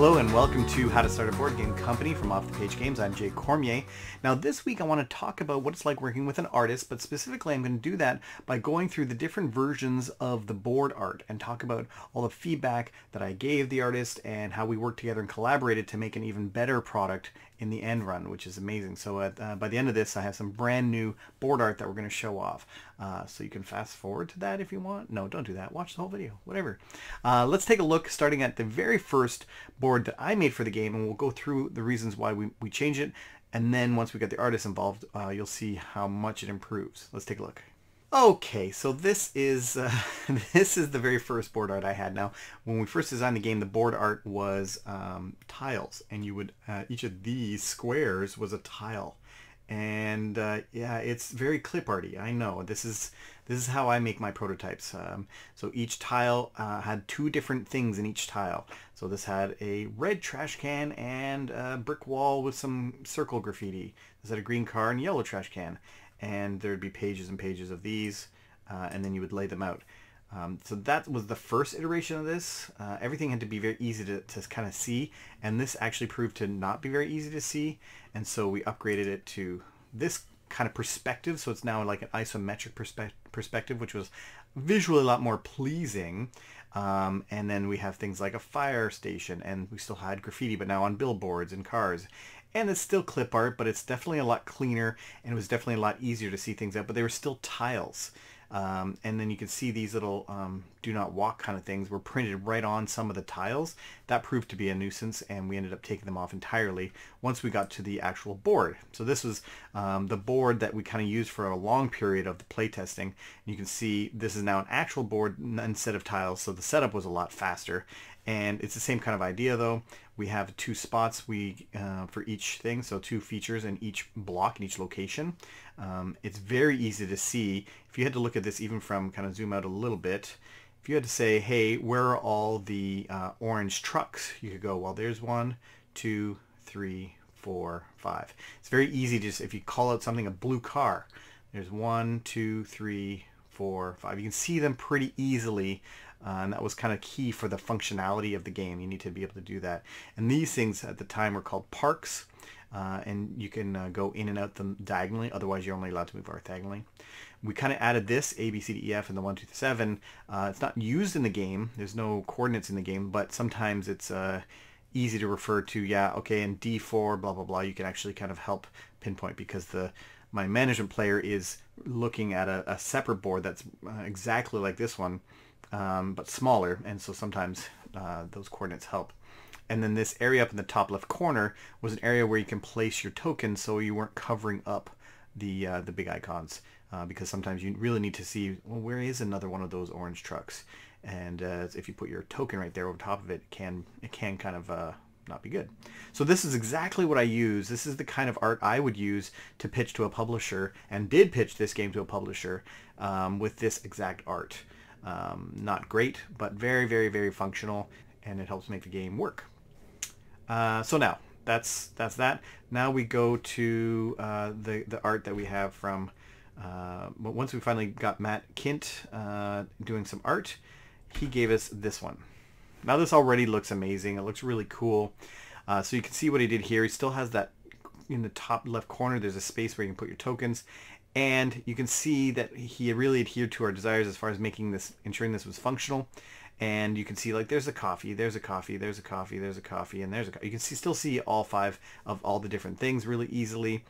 Hello and welcome to How to Start a Board Game Company from Off the Page Games. I'm Jay Cormier. Now this week I want to talk about what it's like working with an artist, but specifically I'm going to do that by going through the different versions of the board art and talk about all the feedback that I gave the artist and how we worked together and collaborated to make an even better product in the end run, which is amazing. So at, uh, by the end of this, I have some brand new board art that we're going to show off. Uh, so you can fast forward to that if you want. No, don't do that. Watch the whole video, whatever. Uh, let's take a look starting at the very first board that I made for the game, and we'll go through the reasons why we, we change it. And then once we get the artist involved, uh, you'll see how much it improves. Let's take a look. Okay, so this is uh, this is the very first board art I had. Now, when we first designed the game, the board art was um, tiles, and you would uh, each of these squares was a tile, and uh, yeah, it's very clip arty. I know this is this is how I make my prototypes. Um, so each tile uh, had two different things in each tile. So this had a red trash can and a brick wall with some circle graffiti. This had a green car and yellow trash can and there'd be pages and pages of these, uh, and then you would lay them out. Um, so that was the first iteration of this. Uh, everything had to be very easy to, to kind of see, and this actually proved to not be very easy to see, and so we upgraded it to this kind of perspective, so it's now like an isometric perspe perspective, which was visually a lot more pleasing. Um, and then we have things like a fire station, and we still had graffiti, but now on billboards and cars and it's still clip art, but it's definitely a lot cleaner and it was definitely a lot easier to see things out, but they were still tiles. Um, and then you can see these little um, do not walk kind of things were printed right on some of the tiles. That proved to be a nuisance and we ended up taking them off entirely once we got to the actual board. So this was um, the board that we kind of used for a long period of the playtesting. You can see this is now an actual board instead of tiles, so the setup was a lot faster. And it's the same kind of idea though. We have two spots we uh, for each thing, so two features in each block in each location. Um, it's very easy to see. If you had to look at this even from kind of zoom out a little bit, if you had to say, hey, where are all the uh, orange trucks? You could go, well, there's one, two, three, four, five. It's very easy just, if you call out something a blue car, there's one, two, three, four, five. You can see them pretty easily uh, and that was kind of key for the functionality of the game. You need to be able to do that. And these things at the time were called parks. Uh, and you can uh, go in and out them diagonally. Otherwise, you're only allowed to move orthogonally. We kind of added this A, B, C, D, E, F, and the 1, 2, 7. Uh, it's not used in the game. There's no coordinates in the game, but sometimes it's uh, easy to refer to, yeah, okay, in D4, blah, blah, blah. You can actually kind of help pinpoint because the mind management player is looking at a, a separate board that's uh, exactly like this one um, but smaller, and so sometimes uh, those coordinates help. And then this area up in the top left corner was an area where you can place your tokens so you weren't covering up the uh, the big icons uh, because sometimes you really need to see well where is another one of those orange trucks and uh, if you put your token right there over top of it, it can it can kind of uh, not be good. So this is exactly what I use. This is the kind of art I would use to pitch to a publisher and did pitch this game to a publisher um, with this exact art. Um, not great, but very, very, very functional, and it helps make the game work. Uh, so now, that's that's that. Now we go to uh, the, the art that we have from, uh, but once we finally got Matt Kindt uh, doing some art, he gave us this one. Now this already looks amazing. It looks really cool. Uh, so you can see what he did here. He still has that in the top left corner. There's a space where you can put your tokens and you can see that he really adhered to our desires as far as making this ensuring this was functional. And you can see like there's a coffee there's a coffee there's a coffee there's a coffee and there's a you can see still see all five of all the different things really easily.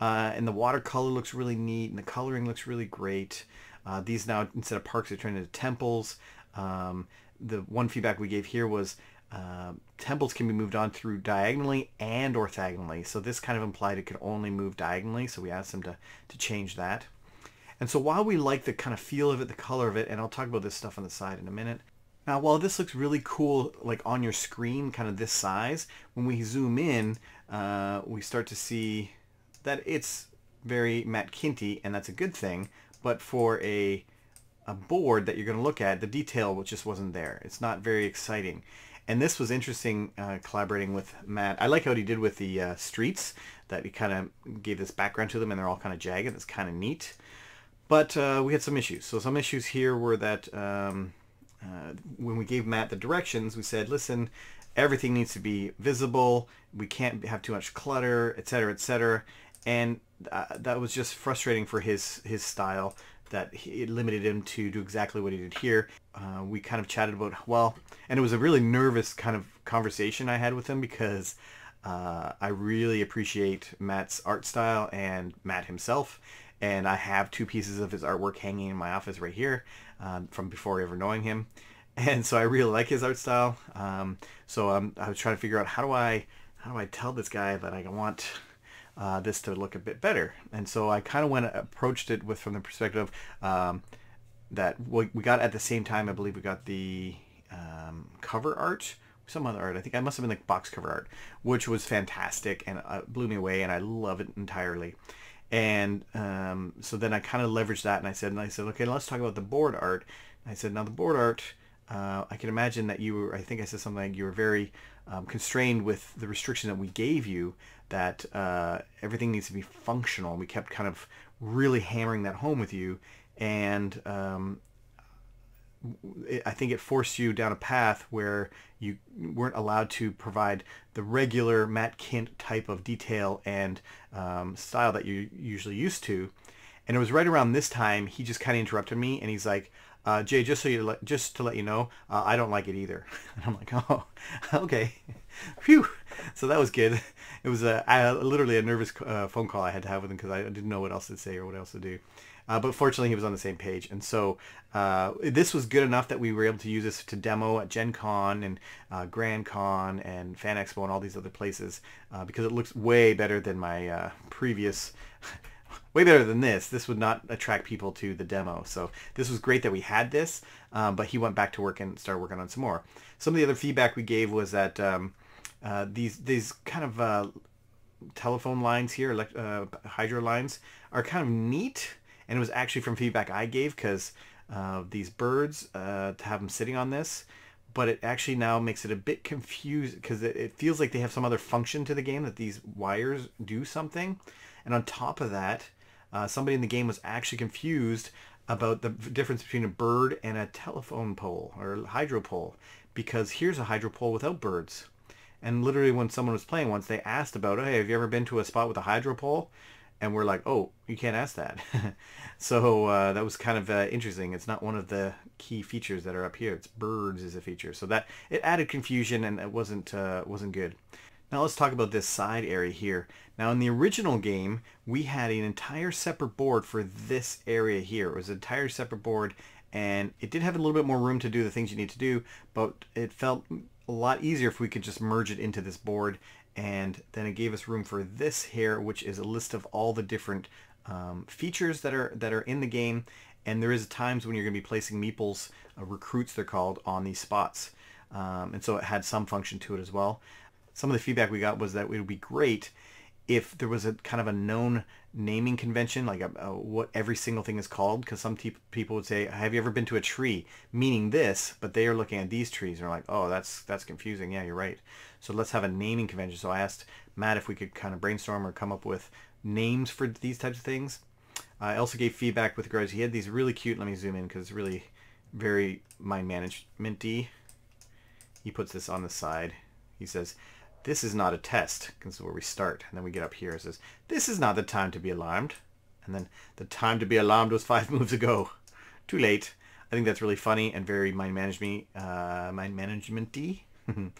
Uh, and the watercolor looks really neat and the coloring looks really great. Uh, these now instead of parks are turned into temples. Um, the one feedback we gave here was uh, temples can be moved on through diagonally and orthogonally. So this kind of implied it could only move diagonally. So we asked them to, to change that. And so while we like the kind of feel of it, the color of it, and I'll talk about this stuff on the side in a minute. Now, while this looks really cool, like on your screen, kind of this size, when we zoom in, uh, we start to see that it's very Matt Kinty, and that's a good thing. But for a a board that you're going to look at, the detail just wasn't there. It's not very exciting. And this was interesting uh, collaborating with Matt. I like what he did with the uh, streets, that he kind of gave this background to them and they're all kind of jagged. It's kind of neat. But uh, we had some issues. So some issues here were that um, uh, when we gave Matt the directions, we said, listen, everything needs to be visible. We can't have too much clutter, etc., etc. And uh, that was just frustrating for his his style that it limited him to do exactly what he did here. Uh, we kind of chatted about well, and it was a really nervous kind of conversation I had with him because uh, I really appreciate Matt's art style and Matt himself. And I have two pieces of his artwork hanging in my office right here um, from before ever knowing him. And so I really like his art style. Um, so um, I was trying to figure out how do I how do I tell this guy that I want uh, this to look a bit better. And so I kind of went approached it with from the perspective um, that we, we got at the same time. I believe we got the um, cover art, some other art. I think I must have been like box cover art, which was fantastic and uh, blew me away, and I love it entirely. And um, so then I kind of leveraged that, and I said, and I said, okay, let's talk about the board art. And I said, now the board art. Uh, I can imagine that you were, I think I said something like you were very um, constrained with the restriction that we gave you that uh, everything needs to be functional. We kept kind of really hammering that home with you, and um, it, I think it forced you down a path where you weren't allowed to provide the regular Matt Kindt type of detail and um, style that you're usually used to. And it was right around this time he just kind of interrupted me, and he's like, uh, Jay, just so you just to let you know, uh, I don't like it either. And I'm like, oh, okay, phew. So that was good. It was a, a literally a nervous uh, phone call I had to have with him because I didn't know what else to say or what else to do. Uh, but fortunately, he was on the same page, and so uh, this was good enough that we were able to use this to demo at Gen Con and uh, GrandCon and Fan Expo and all these other places because it looks way better than my previous way better than this. This would not attract people to the demo. So this was great that we had this, um, but he went back to work and started working on some more. Some of the other feedback we gave was that um, uh, these these kind of uh, telephone lines here, uh, hydro lines, are kind of neat. And it was actually from feedback I gave because uh, these birds, uh, to have them sitting on this, but it actually now makes it a bit confused because it, it feels like they have some other function to the game that these wires do something. And on top of that, uh, somebody in the game was actually confused about the difference between a bird and a telephone pole or hydro pole because here's a hydro pole without birds. And literally when someone was playing once, they asked about, hey, have you ever been to a spot with a hydro pole? And we're like, oh, you can't ask that. so uh, that was kind of uh, interesting. It's not one of the key features that are up here. It's birds is a feature. So that it added confusion and it wasn't uh, wasn't good. Now let's talk about this side area here. Now in the original game, we had an entire separate board for this area here. It was an entire separate board and it did have a little bit more room to do the things you need to do, but it felt a lot easier if we could just merge it into this board and then it gave us room for this here, which is a list of all the different um, features that are that are in the game and there is times when you're going to be placing meeples, uh, recruits they're called, on these spots. Um, and so it had some function to it as well some of the feedback we got was that it would be great if there was a kind of a known naming convention, like a, a, what every single thing is called, because some te- people would say, "Have you ever been to a tree?" meaning this, but they are looking at these trees and are like, "Oh, that's that's confusing." Yeah, you're right. So let's have a naming convention. So I asked Matt if we could kind of brainstorm or come up with names for these types of things. I also gave feedback with regards. He had these really cute. Let me zoom in because it's really very mind managementy. He puts this on the side. He says, this is not a test. This is where we start. And then we get up here. It says, this is not the time to be alarmed. And then the time to be alarmed was five moves ago. Too late. I think that's really funny and very mind management uh, mind management-y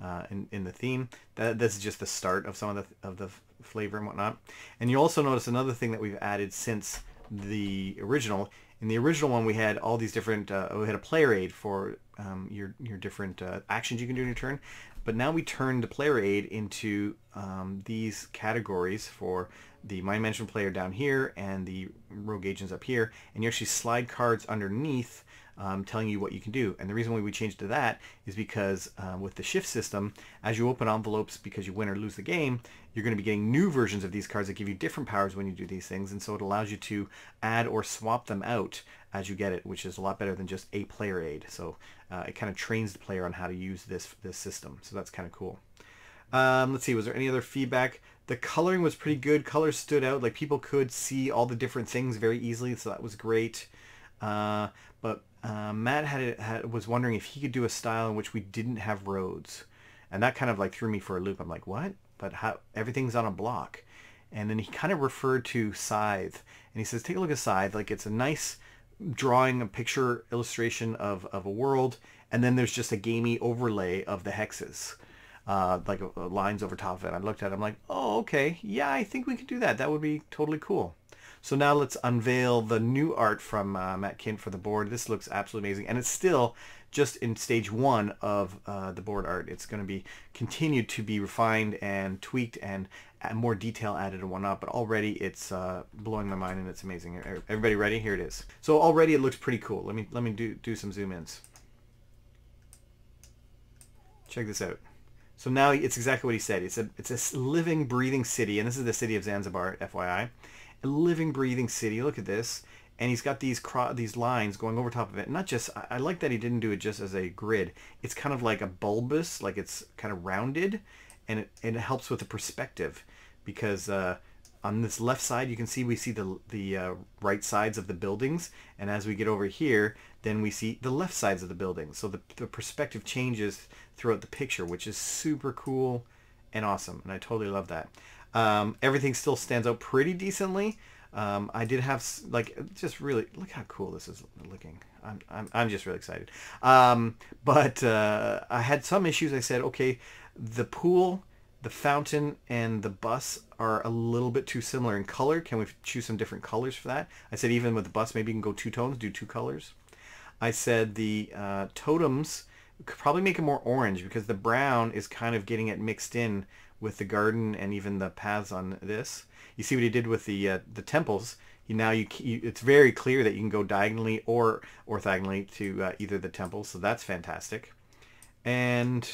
uh, in, in the theme. That, this is just the start of some of the, of the flavor and whatnot. And you also notice another thing that we've added since the original. In the original one, we had all these different, uh, we had a player aid for um, your, your different uh, actions you can do in your turn. But now we turn the player aid into um, these categories for the mind management player down here and the rogue agents up here. And you actually slide cards underneath um, telling you what you can do. And the reason why we changed to that is because uh, with the shift system, as you open envelopes because you win or lose the game, you're going to be getting new versions of these cards that give you different powers when you do these things. And so it allows you to add or swap them out as you get it, which is a lot better than just a player aid. So uh, it kind of trains the player on how to use this this system. So that's kind of cool. Um, let's see, was there any other feedback? The coloring was pretty good. Colors stood out. Like people could see all the different things very easily, so that was great. Uh, but uh, Matt had, had was wondering if he could do a style in which we didn't have roads. And that kind of like threw me for a loop. I'm like, what? But how everything's on a block. And then he kind of referred to Scythe. And he says, take a look at Scythe. Like it's a nice drawing, a picture illustration of, of a world. And then there's just a gamey overlay of the hexes. Uh, like uh, lines over top of it. I looked at it. I'm like, oh, okay. Yeah, I think we could do that. That would be totally cool. So now let's unveil the new art from uh, Matt Kindt for the board. This looks absolutely amazing. And it's still just in stage one of uh, the board art. It's going to be continued to be refined and tweaked and more detail added and whatnot. But already it's uh, blowing my mind and it's amazing. Everybody ready? Here it is. So already it looks pretty cool. Let me let me do do some zoom ins. Check this out. So now it's exactly what he said. It's a it's a living, breathing city, and this is the city of Zanzibar, FYI a living, breathing city. Look at this. And he's got these these lines going over top of it. Not just, I, I like that he didn't do it just as a grid. It's kind of like a bulbous, like it's kind of rounded, and it, and it helps with the perspective because uh, on this left side you can see we see the the uh, right sides of the buildings and as we get over here then we see the left sides of the buildings so the, the perspective changes throughout the picture which is super cool and awesome and I totally love that um, everything still stands out pretty decently. Um, I did have like just really look how cool this is looking. I'm I'm, I'm just really excited. Um, but uh, I had some issues. I said, okay, the pool, the fountain, and the bus are a little bit too similar in color. Can we choose some different colors for that? I said even with the bus, maybe you can go two tones, do two colors. I said the uh, totems could probably make it more orange because the brown is kind of getting it mixed in with the garden and even the paths on this. You see what he did with the uh, the temples. You, now you, you, it's very clear that you can go diagonally or orthogonally to uh, either the temples, so that's fantastic. And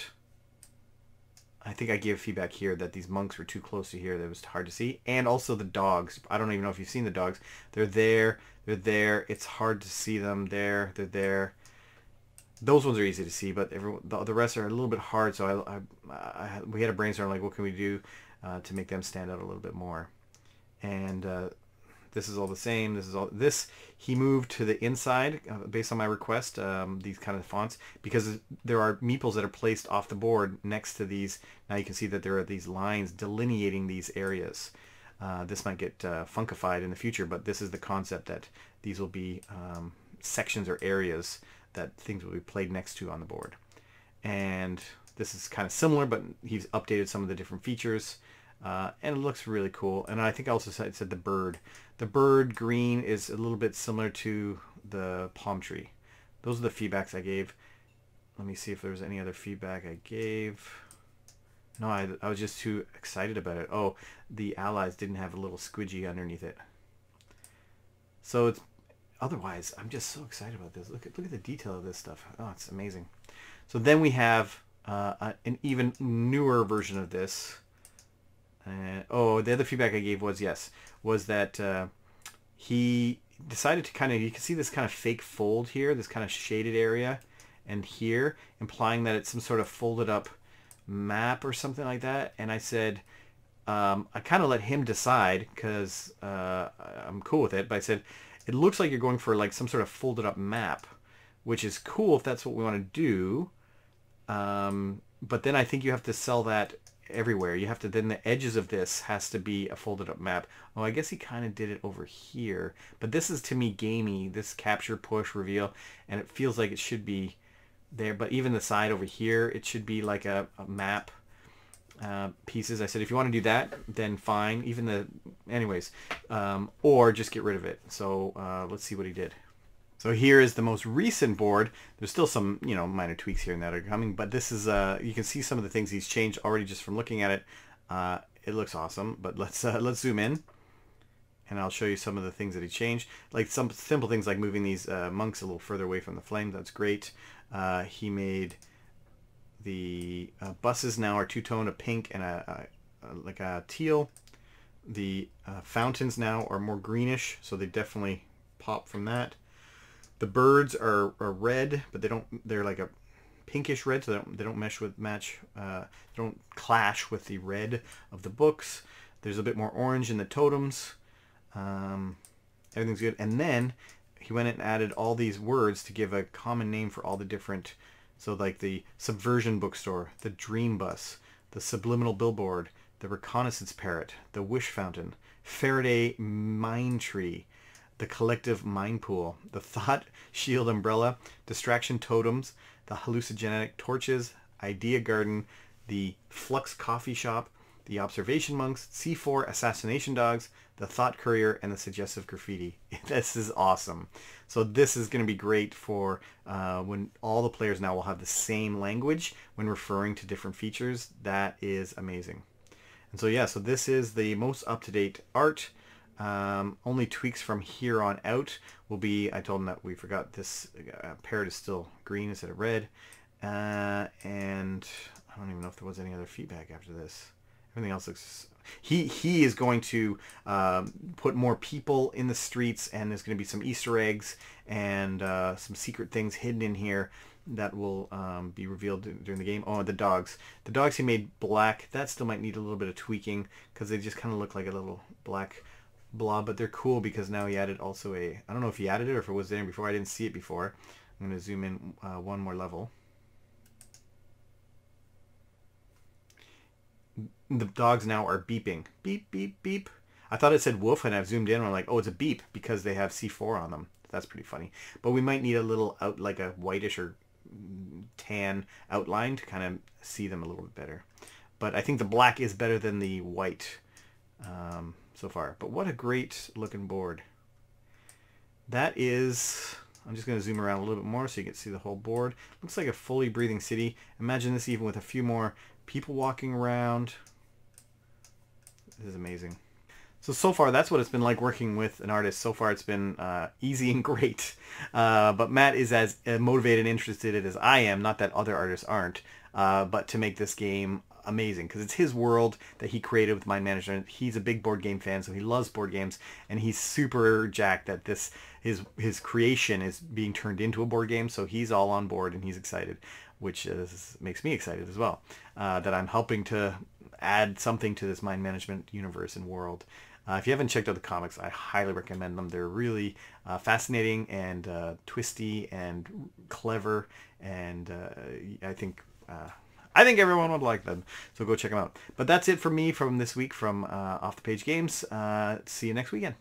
I think I gave feedback here that these monks were too close to here. That was hard to see. And also the dogs. I don't even know if you've seen the dogs. They're there. They're there. It's hard to see them there. They're there those ones are easy to see, but every, the, the rest are a little bit hard. So I, I, I we had a brainstorm like, what can we do uh, to make them stand out a little bit more? And uh, this is all the same. This is all this. He moved to the inside uh, based on my request. Um, these kind of fonts because there are meeples that are placed off the board next to these. Now you can see that there are these lines delineating these areas. Uh, this might get uh, funkified in the future, but this is the concept that these will be um, sections or areas that things will be played next to on the board. And this is kind of similar, but he's updated some of the different features. Uh, and it looks really cool. And I think I also said, said the bird. The bird green is a little bit similar to the palm tree. Those are the feedbacks I gave. Let me see if there was any other feedback I gave. No, I, I was just too excited about it. Oh, the allies didn't have a little squidgy underneath it. So it's otherwise, I'm just so excited about this. Look at look at the detail of this stuff. Oh, it's amazing. So then we have uh, an even newer version of this. Uh, oh, the other feedback I gave was yes, was that uh, he decided to kind of you can see this kind of fake fold here, this kind of shaded area, and here, implying that it's some sort of folded up map or something like that. And I said. Um, I kind of let him decide because uh, I'm cool with it. But I said, it looks like you're going for like some sort of folded up map, which is cool if that's what we want to do. Um, but then I think you have to sell that everywhere. You have to then the edges of this has to be a folded up map. Oh, I guess he kind of did it over here. But this is to me gamey, this capture, push, reveal, and it feels like it should be there. But even the side over here, it should be like a, a map uh, pieces. I said, if you want to do that, then fine. Even the, anyways, um, or just get rid of it. So uh, let's see what he did. So here is the most recent board. There's still some, you know, minor tweaks here and that are coming, but this is, uh, you can see some of the things he's changed already just from looking at it. Uh, it looks awesome, but let's uh, let's zoom in, and I'll show you some of the things that he changed. Like some simple things like moving these uh, monks a little further away from the flame. That's great. Uh, he made the uh, buses now are two-tone, a pink and a, a, a like a teal. The uh, fountains now are more greenish, so they definitely pop from that. The birds are, are red, but they don't. They're like a pinkish red, so they don't, they don't mesh with match. Uh, don't clash with the red of the books. There's a bit more orange in the totems. Um, everything's good. And then he went and added all these words to give a common name for all the different So like the Subversion Bookstore, the Dream Bus, the Subliminal Billboard, the Reconnaissance Parrot, the Wish Fountain, Faraday Mind Tree, the Collective Mind Pool, the Thought Shield Umbrella, Distraction Totems, the Hallucinogenic Torches, Idea Garden, the Flux Coffee Shop, the Observation Monks, C4 Assassination Dogs, the Thought Courier, and the Suggestive Graffiti. this is awesome. So this is going to be great for uh, when all the players now will have the same language when referring to different features. That is amazing. And so yeah, so this is the most up-to-date art. Um, only tweaks from here on out will be, I told him that we forgot this uh, parrot is still green instead of red. Uh, and I don't even know if there was any other feedback after this. Everything else looks. He he is going to um, put more people in the streets, and there's going to be some Easter eggs and uh, some secret things hidden in here that will um, be revealed during the game. Oh, the dogs. The dogs he made black. That still might need a little bit of tweaking because they just kind of look like a little black blob, but they're cool because now he added also a. I don't know if he added it or if it was there before. I didn't see it before. I'm going to zoom in uh, one more level. the dogs now are beeping. Beep, beep, beep. I thought it said woof and I've zoomed in and I'm like, oh, it's a beep because they have C4 on them. That's pretty funny. But we might need a little out, like a whitish or tan outline to kind of see them a little bit better. But I think the black is better than the white um, so far. But what a great looking board. That is, I'm just going to zoom around a little bit more so you can see the whole board. Looks like a fully breathing city. Imagine this even with a few more people walking around. This is amazing. So, so far, that's what it's been like working with an artist. So far, it's been uh, easy and great. Uh, but Matt is as uh, motivated and interested as I am. Not that other artists aren't. Uh, but to make this game amazing because it's his world that he created with Mind Management. He's a big board game fan, so he loves board games, and he's super jacked that this his his creation is being turned into a board game. So he's all on board and he's excited, which is, makes me excited as well. Uh, that I'm helping to add something to this Mind Management universe and world. Uh, if you haven't checked out the comics, I highly recommend them. They're really uh, fascinating and uh, twisty and clever, and uh, I think uh, I think everyone would like them. So go check them out. But that's it for me from this week from uh, Off the Page Games. Uh, see you next weekend.